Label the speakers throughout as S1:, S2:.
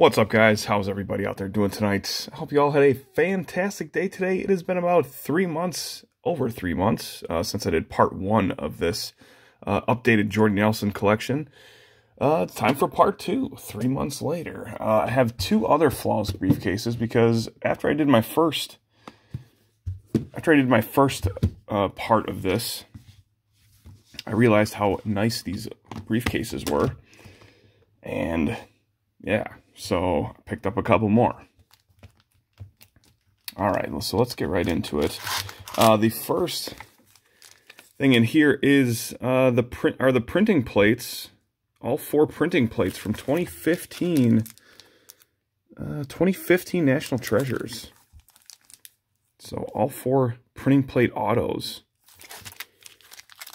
S1: What's up, guys? How's everybody out there doing tonight? I hope you all had a fantastic day today. It has been about three months, over three months, uh, since I did part one of this uh, updated Jordy Nelson collection. Uh, it's time for part two, three months later. Uh, I have two other Flawless briefcases because after I did my first, after I did my first uh, part of this, I realized how nice these briefcases were. And yeah, so I picked up a couple more. All right, so let's get right into it. Uh, the first thing in here is uh, the print are the printing plates, all four printing plates from 2015, uh, 2015 National Treasures. So all four printing plate autos.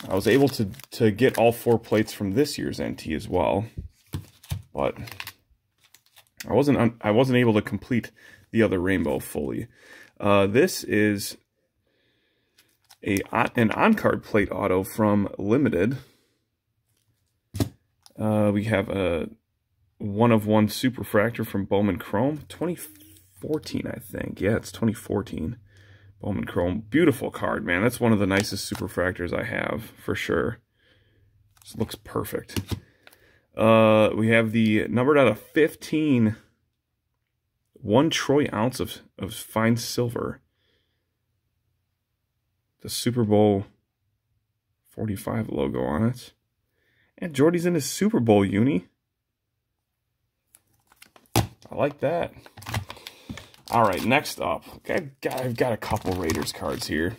S1: I was able to to get all four plates from this year's NT as well, but I wasn't I wasn't able to complete the other rainbow fully. Uh, this is a an on-card plate auto from Limited. Uh, we have a one of one super superfractor from Bowman Chrome, 2014, I think. Yeah, it's 2014. Bowman Chrome, beautiful card, man. That's one of the nicest super superfractors I have for sure. This looks perfect. Uh, we have the numbered out of 15, one troy ounce of, of fine silver. The Super Bowl 45 logo on it. And Jordy's in his Super Bowl uni. I like that. All right, next up, I've got, I've got a couple Raiders cards here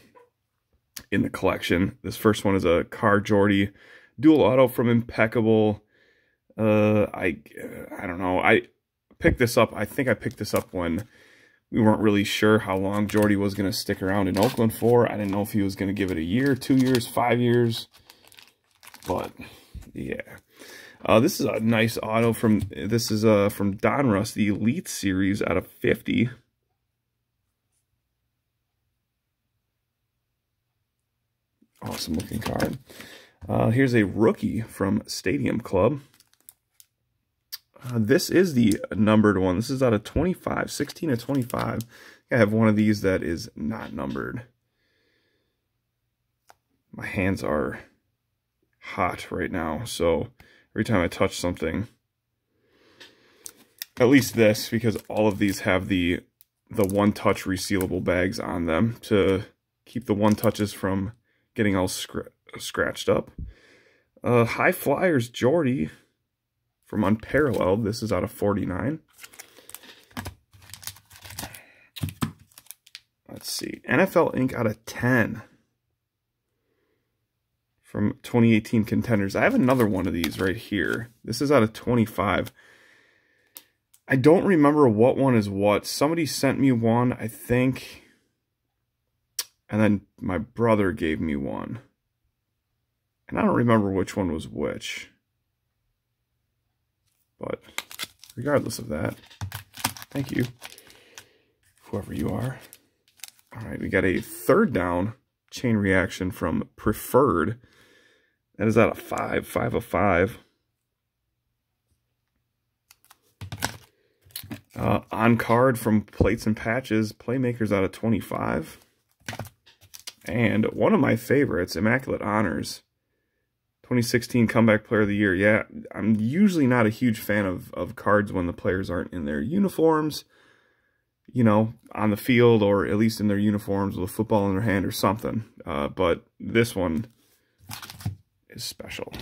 S1: in the collection. This first one is a Carr Jordy dual auto from Impeccable uh, I I don't know. I picked this up. I think I picked this up when we weren't really sure how long Jordy was going to stick around in Oakland for. I didn't know if he was going to give it a year, two years, five years. But yeah. Uh, this is a nice auto from this is uh from Donruss, the Elite Series out of 50. Awesome looking card. Uh, here's a rookie from Stadium Club. Uh, this is the numbered one. This is out of 25, 16 to 25. I have one of these that is not numbered. My hands are hot right now, so every time I touch something, at least this, because all of these have the the one-touch resealable bags on them to keep the one-touches from getting all scr scratched up. Uh, High Flyers Jordy from Unparalleled. This is out of 49. Let's see. NFL Ink out of 10 from 2018 Contenders. I have another one of these right here. This is out of 25. I don't remember what one is what. Somebody sent me one, I think. And then my brother gave me one. And I don't remember which one was which. But regardless of that, thank you, whoever you are. All right, we got a third down chain reaction from Preferred. That is out of five, five of five. Uh, on card from Plates and Patches, Playmakers out of 25. And one of my favorites, Immaculate Honors, 2016 Comeback Player of the Year. Yeah, I'm usually not a huge fan of, of cards when the players aren't in their uniforms, you know, on the field or at least in their uniforms with a football in their hand or something. Uh, but this one is special.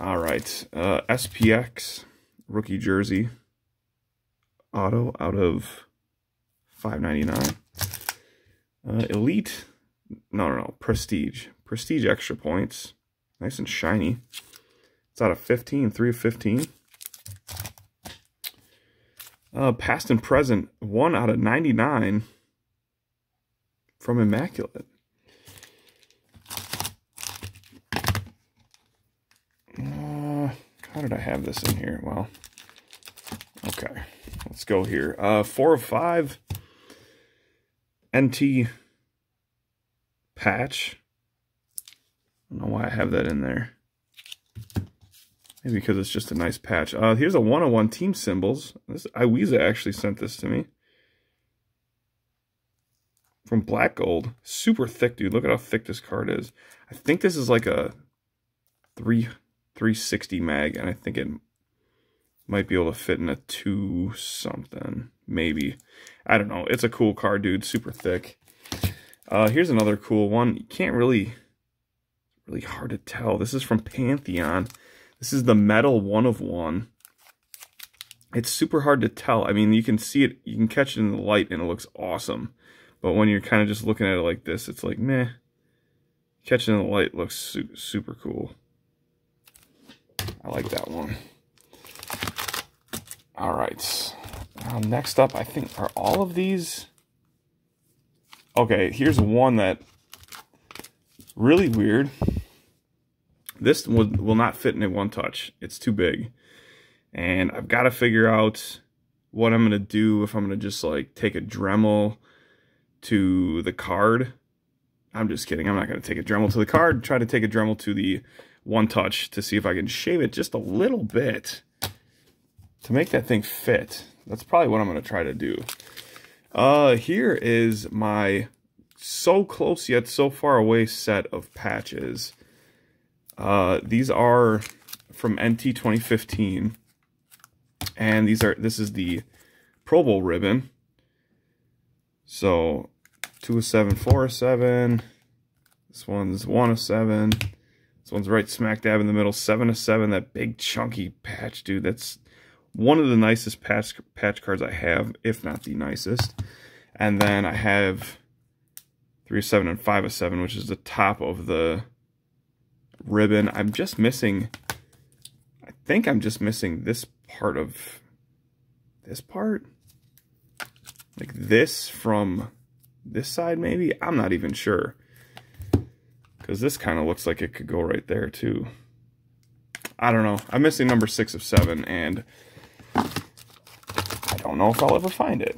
S1: All right, uh, SPX rookie jersey auto out of 5.99. Uh, Elite, no, no, no, Prestige Prestige extra points. Nice and shiny. It's out of 15, 3 of 15. Uh, past and present, 1 out of 99 from Immaculate. Uh, how did I have this in here? Well, okay. Let's go here. Uh, 4 of 5. NT patch. I don't know why I have that in there. Maybe because it's just a nice patch. Uh, here's a one-on-one team symbols. This Iweza actually sent this to me. From Black Gold. Super thick, dude. Look at how thick this card is. I think this is like a 3 360 mag, and I think it might be able to fit in a 2 something. Maybe. I don't know. It's a cool card, dude. Super thick. Uh, here's another cool one. You can't really, really hard to tell. This is from Pantheon. This is the metal one of one. It's super hard to tell. I mean, you can see it, you can catch it in the light and it looks awesome. But when you're kind of just looking at it like this, it's like, meh. Catching the light looks su super cool. I like that one. All right. Next up, I think, are all of these... Okay, here's one that really weird. This will, will not fit in a one touch. It's too big. And I've got to figure out what I'm going to do if I'm going to just like take a Dremel to the card. I'm just kidding. I'm not going to take a Dremel to the card. Try to take a Dremel to the one touch to see if I can shave it just a little bit to make that thing fit. That's probably what I'm going to try to do. Uh, here is my so close yet so far away set of patches. Uh, these are from NT 2015. And these are, this is the Pro Bowl ribbon. So, 2 of 7, 4 of 7. This one's 1 of 7. This one's right smack dab in the middle. 7 of 7. That big chunky patch, dude. That's one of the nicest patch, patch cards I have, if not the nicest. And then I have 3 of 7 and 5 of 7, which is the top of the ribbon. I'm just missing, I think I'm just missing this part of, this part? Like this from this side maybe? I'm not even sure. Because this kind of looks like it could go right there too. I don't know. I'm missing number 6 of 7 and I don't know if I'll ever find it.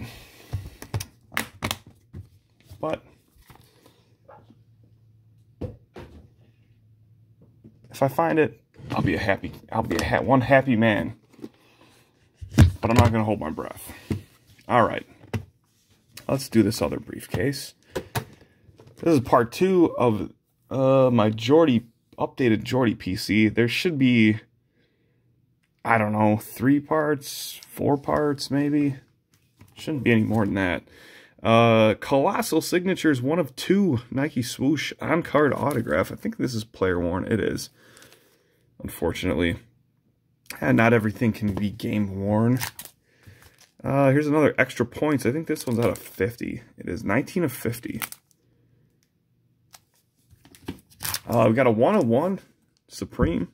S1: But if I find it, I'll be a happy I'll be a ha one happy man. But I'm not going to hold my breath. All right. Let's do this other briefcase. This is part 2 of uh, my Jordy updated Jordy PC. There should be I don't know, three parts, four parts maybe. Shouldn't be any more than that. Uh, Colossal Signatures, one of two Nike Swoosh on-card autograph. I think this is player worn. It is, unfortunately. And not everything can be game worn. Uh, here's another extra points. I think this one's out of 50. It is 19 of 50. Uh, we got a 101 Supreme.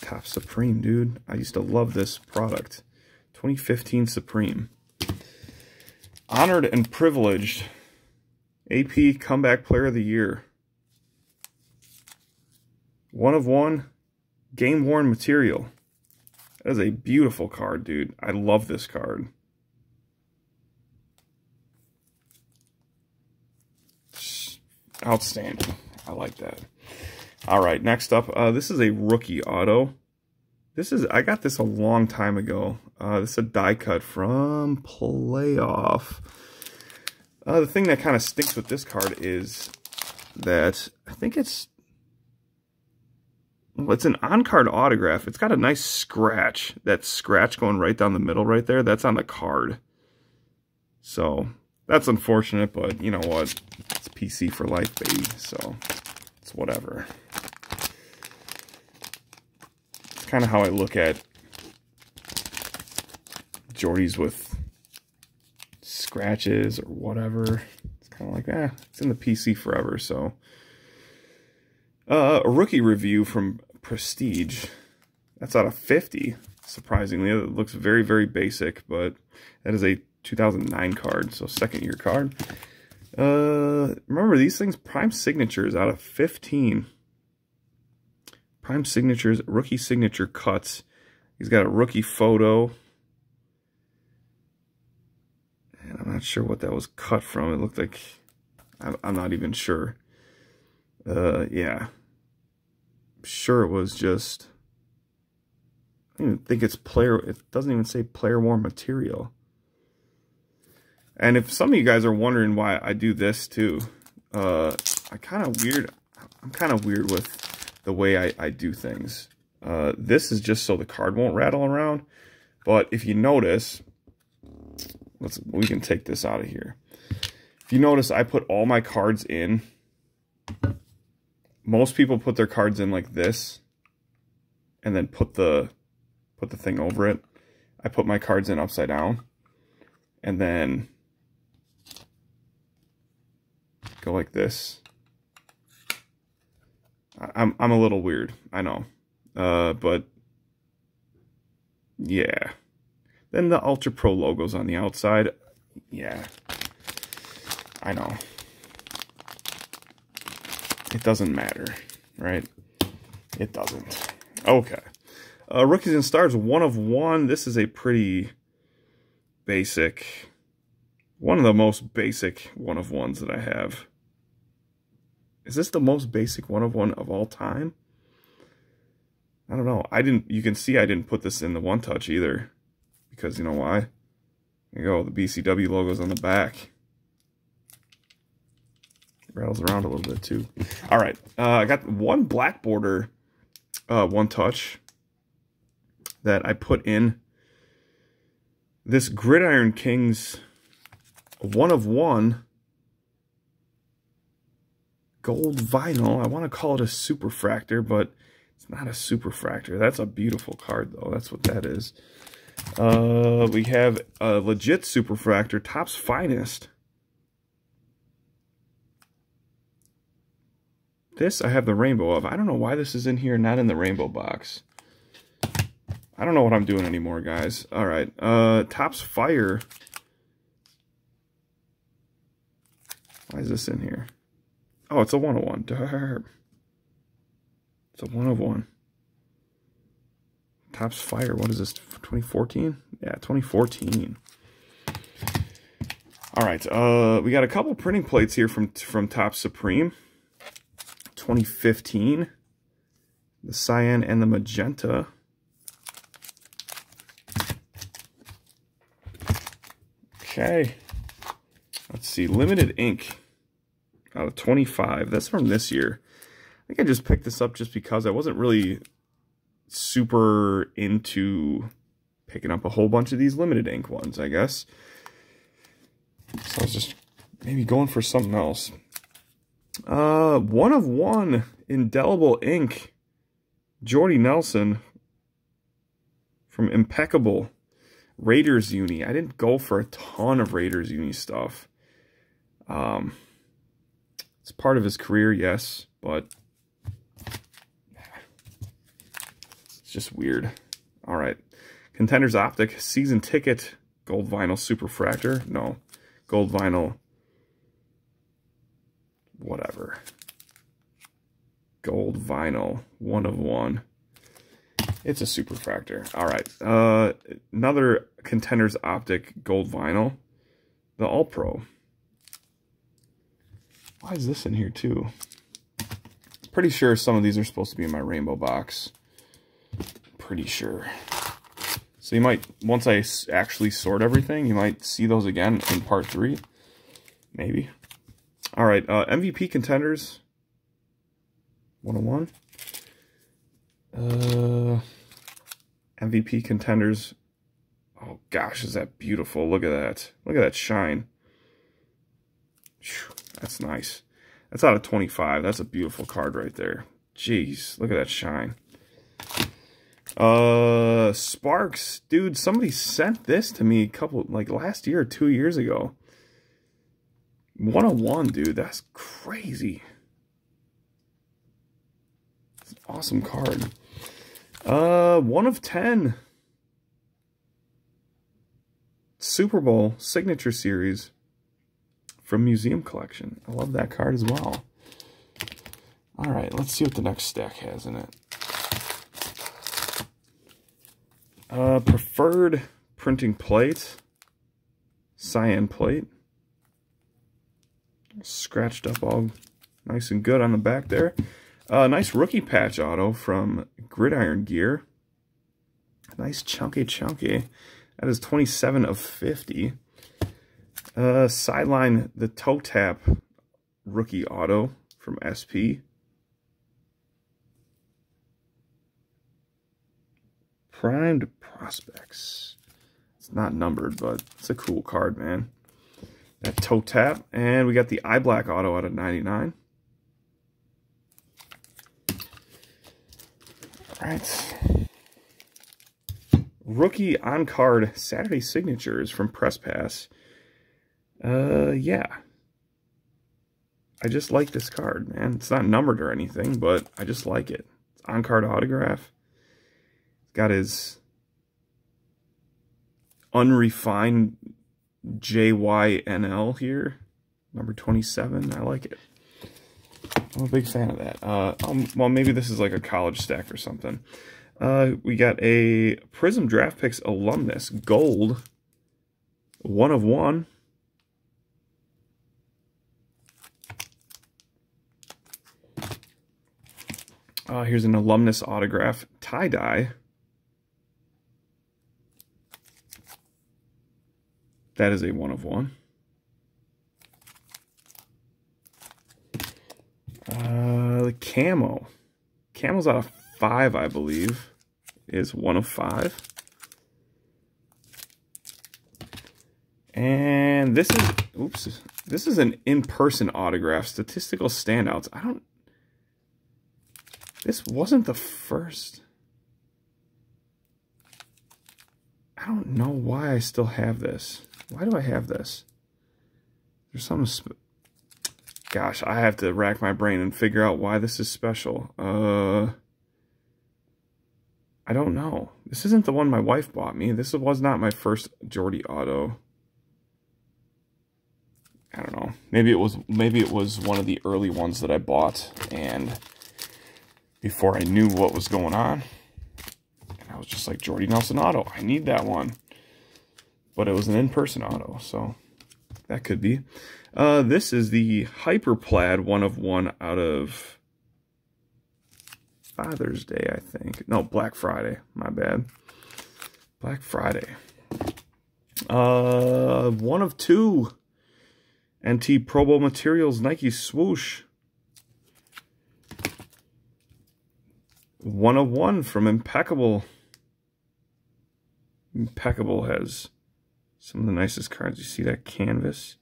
S1: Top Supreme, dude. I used to love this product. 2015 Supreme. Honored and Privileged. AP Comeback Player of the Year. One of one. Game worn material. That is a beautiful card, dude. I love this card. Outstanding. I like that. All right, next up, uh, this is a rookie auto. This is, I got this a long time ago. Uh, this is a die cut from Playoff. Uh, the thing that kind of stinks with this card is that I think it's, well, it's an on-card autograph. It's got a nice scratch. That scratch going right down the middle right there, that's on the card. So, that's unfortunate, but you know what? It's PC for life, baby, so it's whatever It's kind of how I look at Jordys with scratches or whatever. It's kind of like, eh, it's in the PC forever, so. Uh, a rookie review from Prestige. That's out of 50, surprisingly. It looks very, very basic, but that is a 2009 card, so second year card. Uh, remember, these things, prime signatures out of 15. Prime Signatures, rookie signature cuts. He's got a rookie photo. And I'm not sure what that was cut from. It looked like, I'm not even sure. Uh, yeah. Sure it was just... I don't even think it's player... It doesn't even say player worn material. And if some of you guys are wondering why I do this too, uh, I kind of weird... I'm kind of weird with the way I, I do things. Uh, this is just so the card won't rattle around. But if you notice, let's we can take this out of here. If you notice, I put all my cards in. Most people put their cards in like this, and then put the put the thing over it. I put my cards in upside down, and then go like this. I'm I'm a little weird, I know, uh, but yeah. Then the Ultra Pro logos on the outside. Yeah. I know. It doesn't matter, right? It doesn't. Okay. Uh, Rookies and Stars, one of one. This is a pretty basic, one of the most basic one of ones that I have. Is this the most basic one of one of all time? I don't know. I didn't, you can see I didn't put this in the one touch either. Because you know why? There you go, the BCW logo's on the back. Rattles around a little bit too. All right, uh, I got one black border, uh, one touch that I put in this Gridiron Kings one of one gold vinyl. I want to call it a superfractor, but it's not a superfractor. That's a beautiful card, though. That's what that is. Uh, we have a legit superfractor, Topps Finest. This I have the rainbow of. I don't know why this is in here, not in the rainbow box. I don't know what I'm doing anymore, guys. All right. Uh, Topps Fire. Why is this in here? Oh, it's a 101. Derp. It's a 101. Topps Fire. What is this? 2014? Yeah, 2014. All right. Uh, we got a couple printing plates here from from Topps Supreme. 2015. The cyan and the magenta. Okay. Let's see. Limited ink out of 25. That's from this year. I think I just picked this up just because I wasn't really super into picking up a whole bunch of these limited ink ones, I guess. So I was just maybe going for something else. Uh, one of one indelible ink. Jordy Nelson from Impeccable Raiders Uni. I didn't go for a ton of Raiders Uni stuff. Um, it's part of his career, yes, but it's just weird. All right. Contenders Optic, season ticket, gold vinyl superfractor. No, gold vinyl, whatever. Gold vinyl, one of one. It's a superfractor. All right. Uh, another Contenders Optic gold vinyl, the All Pro. Why is this in here too? Pretty sure some of these are supposed to be in my rainbow box. Pretty sure. So you might, once I actually sort everything, you might see those again in part three. Maybe. All right, uh, MVP contenders. 101. Uh, MVP contenders. Oh gosh, is that beautiful. Look at that. Look at that shine. That's nice. That's out of 25. That's a beautiful card right there. Jeez, look at that shine. Uh, Sparks, dude, somebody sent this to me a couple, like last year or two years ago. 101, dude, that's crazy. Awesome card. Uh, one of 10. Super Bowl Signature Series from Museum Collection. I love that card as well. All right, let's see what the next stack has in it. Uh, preferred printing plate. Cyan plate. Scratched up all nice and good on the back there. Uh, nice rookie patch auto from Gridiron Gear. Nice chunky chunky. That is 27 of 50. Uh, sideline, the toe tap rookie auto from SP. Primed Prospects. It's not numbered, but it's a cool card, man. That toe tap. And we got the eye black auto out of 99. All right. Rookie on card Saturday signatures from Press Pass. Uh, yeah. I just like this card, man. It's not numbered or anything, but I just like it. It's on card autograph. It's got his unrefined JYNL here, number 27. I like it. I'm a big fan of that. Uh, um, well, maybe this is like a college stack or something. Uh, we got a Prizm Draft Picks Alumnus Gold, one of one. Uh, here's an alumnus autograph tie-dye. That is a one of one. Uh, the camo. Camo's out of five, I believe, is one of five. And this is, oops, this is an in-person autograph, statistical standouts. I don't, this wasn't the first. I don't know why I still have this. Why do I have this? There's something gosh, I have to rack my brain and figure out why this is special. Uh, I don't know. This isn't the one my wife bought me. This was not my first Jordy Auto. I don't know. Maybe it was maybe it was one of the early ones that I bought and before I knew what was going on. I was just like Jordy Nelson Auto. I need that one. But it was an in-person auto, so that could be. Uh, this is the Hyperplaid one of one out of Father's Day, I think. No, Black Friday. My bad. Black Friday. Uh, one of two. NT Pro Bowl Materials Nike Swoosh. One of one from Impeccable. Impeccable has some of the nicest cards. You see that canvas?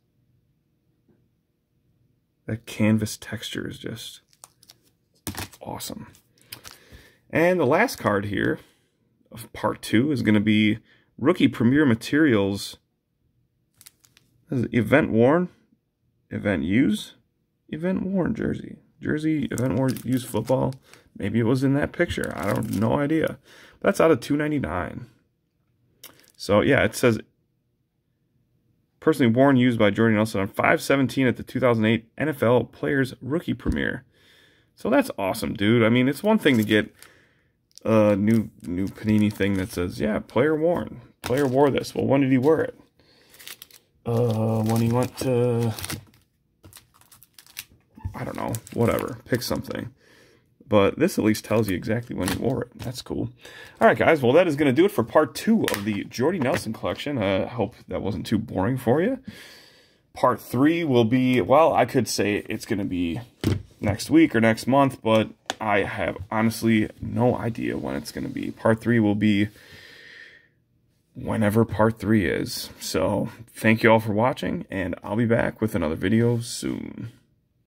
S1: That canvas texture is just awesome. And the last card here of part two is going to be Rookie Premiere Materials event worn, event use, event worn jersey. Jersey, event worn, use football. Maybe it was in that picture. I don't no idea. That's out of 299. So yeah, it says personally worn used by Jordy Nelson on 517 at the 2008 NFL Players Rookie Premiere. So that's awesome, dude. I mean, it's one thing to get a new new Panini thing that says, yeah, player worn. Player wore this. Well, when did he wear it? Uh, when he went to, I don't know, whatever. Pick something. But this at least tells you exactly when he wore it. That's cool. All right, guys. Well, that is going to do it for part two of the Jordy Nelson collection. I uh, hope that wasn't too boring for you. Part three will be, well, I could say it's going to be next week or next month, but I have honestly no idea when it's going to be. Part three will be whenever part three is. So thank you all for watching, and I'll be back with another video soon.